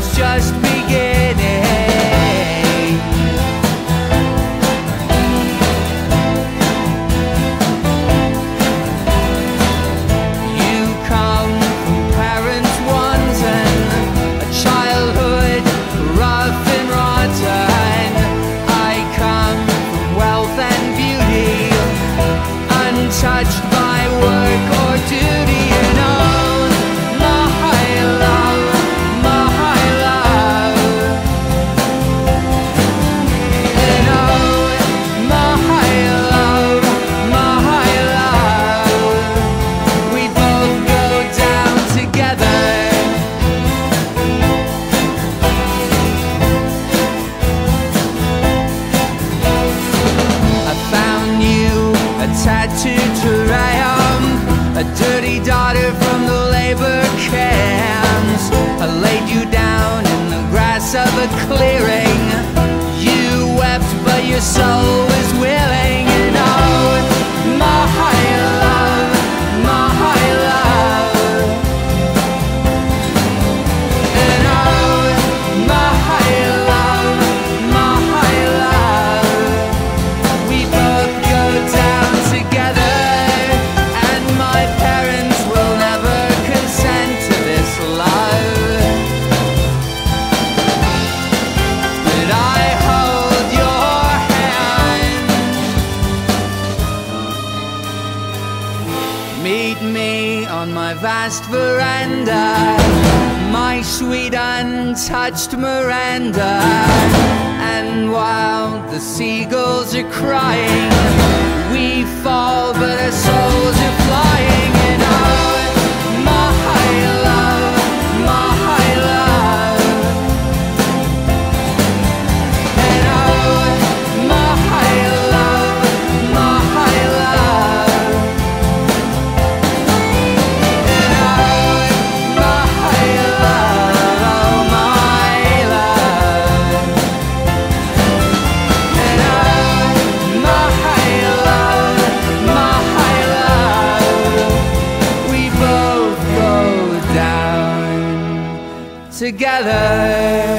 it's just beginning. You come from and a childhood rough and rotten. I come from wealth and beauty, untouched by words. tattoo to Rayon, a dirty dog. Meet me on my vast veranda, my sweet untouched Miranda. And while the seagulls are crying, we fall, but our souls are. together.